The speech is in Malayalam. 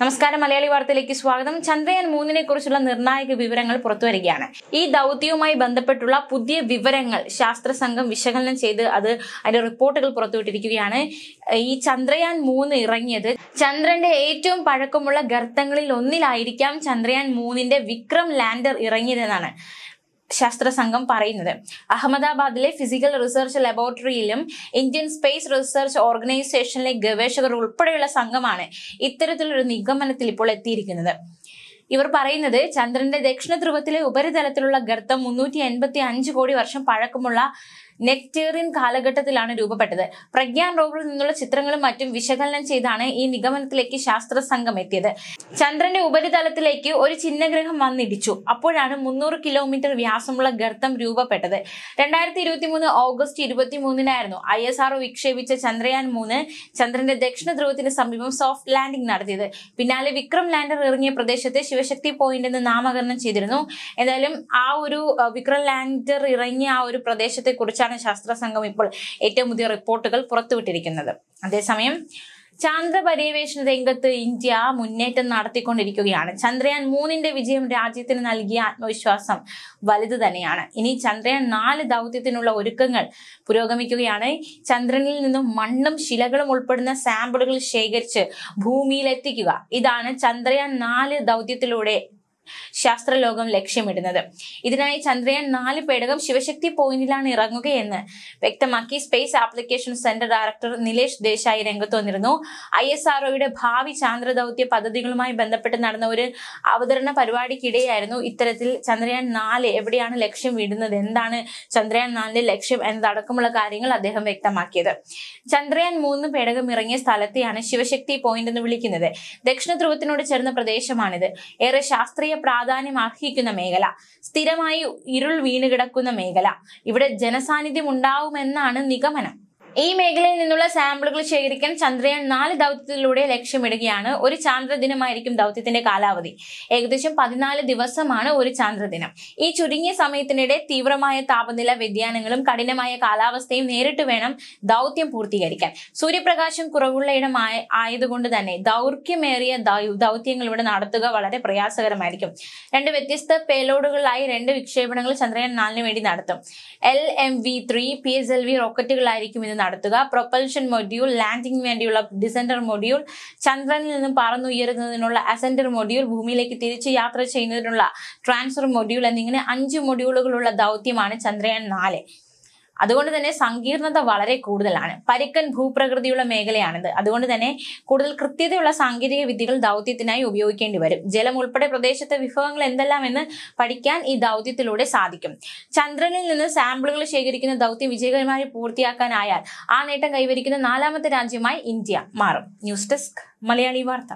നമസ്കാരം മലയാളി വാർത്തയിലേക്ക് സ്വാഗതം. ചന്ദ്രയാൻ മൂന്നിനെ കുറിച്ചുള്ള നിർണായക വിവരങ്ങൾ പുറത്തു വരികയാണ് ഈ ദൗത്യവുമായി ബന്ധപ്പെട്ടുള്ള പുതിയ വിവരങ്ങൾ ശാസ്ത്ര സംഘം വിശകലനം ചെയ്ത് അത് അതിന്റെ റിപ്പോർട്ടുകൾ പുറത്തുവിട്ടിരിക്കുകയാണ്. ഈ ചന്ദ്രയാൻ മൂന്ന് ഇറങ്ങിയത് ചന്ദ്രന്റെ ഏറ്റവും പഴക്കമുള്ള ഗർത്തങ്ങളിൽ ഒന്നിലായിരിക്കാം ചന്ദ്രയാൻ മൂന്നിന്റെ വിക്രം ലാൻഡർ ഇറങ്ങിയതെന്നാണ്. ശാസ്ത്ര സംഘം പറയുന്നത്. അഹമ്മദാബാദിലെ ഫിസിക്കൽ റിസർച്ച് ലബോറട്ടറിയിലും ഇന്ത്യൻ സ്പേസ് റിസർച്ച് ഓർഗനൈസേഷനിലെ ഗവേഷകർ ഉൾപ്പെടെയുള്ള സംഘമാണ് ഇത്തരത്തിലൊരു നിഗമനത്തിൽ ഇപ്പോൾ എത്തിയിരിക്കുന്നത്. ഇവർ പറയുന്നത് ചന്ദ്രന്റെ ദക്ഷിണ ധ്രുവത്തിലെ ഉപരിതലത്തിലുള്ള ഗർത്തം മുന്നൂറ്റി എൺപത്തി അഞ്ച് കോടി വർഷം പഴക്കമുള്ള നെക്ടേറിയൻ കാലഘട്ടത്തിലാണ് രൂപപ്പെട്ടത്. പ്രഗ്യാൻ റോവറിൽ നിന്നുള്ള ചിത്രങ്ങളും മറ്റും വിശകലനം ചെയ്താണ് ഈ നിഗമനത്തിലേക്ക് ശാസ്ത്ര സംഘം എത്തിയത്. ചന്ദ്രന്റെ ഉപരിതലത്തിലേക്ക് ഒരു ചിഹ്നഗ്രഹം വന്നിടിച്ചു. അപ്പോഴാണ് മുന്നൂറ് കിലോമീറ്റർ വ്യാസമുള്ള ഗർത്തം രൂപപ്പെട്ടത്. രണ്ടായിരത്തി ഇരുപത്തി മൂന്ന് ഓഗസ്റ്റ് ഇരുപത്തി മൂന്നിനായിരുന്നു ഐ എസ് ആർഒ വിക്ഷേപിച്ച ചന്ദ്രയാൻ മൂന്ന് ചന്ദ്രന്റെ ദക്ഷിണ ധ്രുവത്തിന് സമീപം സോഫ്റ്റ് ലാൻഡിംഗ് നടത്തിയത്. പിന്നാലെ വിക്രം ലാൻഡർ ഇറങ്ങിയ പ്രദേശത്തെ ശിവശക്തി പോയിന്റ് എന്ന് നാമകരണം ചെയ്തിരുന്നു. എന്തായാലും ആ ഒരു വിക്രം ലാൻഡർ ഇറങ്ങിയ ആ ഒരു പ്രദേശത്തെ കുറിച്ചാണ് ശാസ്ത്ര സംഘം ഇപ്പോൾ ഏറ്റവും പുതിയ റിപ്പോർട്ടുകൾ പുറത്തുവിട്ടിരിക്കുന്നത്. അതേസമയം ചാന്ദ്ര പര്യവേഷണ രംഗത്ത് ഇന്ത്യ മുന്നേറ്റം നടത്തിക്കൊണ്ടിരിക്കുകയാണ്. ചന്ദ്രയാൻ മൂന്നിന്റെ വിജയം രാജ്യത്തിന് നൽകിയ ആത്മവിശ്വാസം വലുത് തന്നെയാണ്. ഇനി ചന്ദ്രയാൻ നാല് ദൗത്യത്തിനുള്ള ഒരുക്കങ്ങൾ പുരോഗമിക്കുകയാണ്. ചന്ദ്രനിൽ നിന്നും മണ്ണും ശിലകളും ഉൾപ്പെടുന്ന സാമ്പിളുകൾ ശേഖരിച്ച് ഭൂമിയിലെത്തിക്കുക. ഇതാണ് ചന്ദ്രയാൻ നാല് ദൗത്യത്തിലൂടെ ശാസ്ത്രലോകം ലക്ഷ്യമിടുന്നത്. ഇതിനായി ചന്ദ്രയാൻ നാല് പേടകം ശിവശക്തി പോയിന്റിലാണ് ഇറങ്ങുകയെന്ന് വ്യക്തമാക്കി space application centre director Nilesh Desai രംഗത്ത് വന്നിരുന്നു. ഐ എസ് ആർഒയുടെ ഭാവി ചാന്ദ്ര ദൗത്യ പദ്ധതികളുമായി ബന്ധപ്പെട്ട് നടന്ന ഒരു അവതരണ പരിപാടിക്കിടെയായിരുന്നു ഇത്തരത്തിൽ ചന്ദ്രയാൻ നാല് എവിടെയാണ് ലക്ഷ്യം വിടുന്നത് എന്താണ് ചന്ദ്രയാൻ നാലിന്റെ ലക്ഷ്യം എന്നതടക്കമുള്ള കാര്യങ്ങൾ അദ്ദേഹം വ്യക്തമാക്കിയത്. ചന്ദ്രയാൻ മൂന്ന് പേടകം ഇറങ്ങിയ സ്ഥലത്തെയാണ് ശിവശക്തി പോയിന്റ് എന്ന് വിളിക്കുന്നത്. ദക്ഷിണ ധ്രുവത്തിനോട് ചേർന്ന പ്രദേശമാണിത്. ഏറെ ശാസ്ത്രീയ പ്രാധാന്യം അർഹിക്കുന്ന മേഖല സ്ഥിരമായി ഇരുൾ വീണ് കിടക്കുന്ന മേഖല. ഇവിടെ ജനസാന്നിധ്യം ഉണ്ടാവുമെന്നാണ് നിഗമനം. ഈ മേഖലയിൽ നിന്നുള്ള സാമ്പിളുകൾ ശേഖരിക്കാൻ ചന്ദ്രയാൻ നാല് ദൗത്യത്തിലൂടെ ലക്ഷ്യമിടുകയാണ്. ഒരു ചാന്ദ്രദിനമായിരിക്കും ദൗത്യത്തിന്റെ കാലാവധി. ഏകദേശം പതിനാല് ദിവസമാണ് ഒരു ചാന്ദ്രദിനം. ഈ ചുരുങ്ങിയ സമയത്തിനിടെ തീവ്രമായ താപനില വ്യതിയാനങ്ങളും കഠിനമായ കാലാവസ്ഥയും നേരിട്ട് വേണം ദൗത്യം പൂർത്തീകരിക്കാൻ. സൂര്യപ്രകാശം കുറവുള്ള ഇടമായ ആയതുകൊണ്ട് തന്നെ ദൗർഘ്യമേറിയ ദൗത്യങ്ങൾ ഇവിടെ നടത്തുക വളരെ പ്രയാസകരമായിരിക്കും. രണ്ട് വ്യത്യസ്ത പേലോഡുകളിലായി രണ്ട് വിക്ഷേപണങ്ങൾ ചന്ദ്രയാൻ നാലിന് വേണ്ടി നടത്തും. L M V three P S L V റോക്കറ്റുകളായിരിക്കും ഇത് നടത്തുക. പ്രൊപ്പൽഷൻ മൊഡ്യൂൾ ലാൻഡിംഗ് വേണ്ടിയുള്ള ഡിസെൻഡർ മൊഡ്യൂൾ ചന്ദ്രനിൽ നിന്നും പറന്നുയരുന്നതിനുള്ള അസെൻഡർ മൊഡ്യൂൾ ഭൂമിയിലേക്ക് തിരിച്ച് യാത്ര ചെയ്യുന്നതിനുള്ള ട്രാൻസ്ഫർ മൊഡ്യൂൾ എന്നിങ്ങനെ അഞ്ച് മൊഡ്യൂളുകളുള്ള ദൗത്യമാണ് ചന്ദ്രയാൻ നാല്. അതുകൊണ്ട് തന്നെ സങ്കീർണത വളരെ കൂടുതലാണ്. പരുക്കൻ ഭൂപ്രകൃതിയുള്ള മേഖലയാണിത്. അതുകൊണ്ട് തന്നെ കൂടുതൽ കൃത്യതയുള്ള സാങ്കേതിക വിദ്യകൾ ദൗത്യത്തിനായി ഉപയോഗിക്കേണ്ടി വരും. ജലം ഉൾപ്പെടെ പ്രദേശത്തെ വിഭവങ്ങൾ എന്തെല്ലാം എന്ന് പഠിക്കാൻ ഈ ദൗത്യത്തിലൂടെ സാധിക്കും. ചന്ദ്രനിൽ നിന്ന് സാമ്പിളുകൾ ശേഖരിക്കുന്ന ദൗത്യം വിജയകരമായി പൂർത്തിയാക്കാനായാൽ ആ നേട്ടം കൈവരിക്കുന്ന നാലാമത്തെ രാജ്യമായി ഇന്ത്യ മാറും. ന്യൂസ് ഡെസ്ക് മലയാളി വാർത്ത.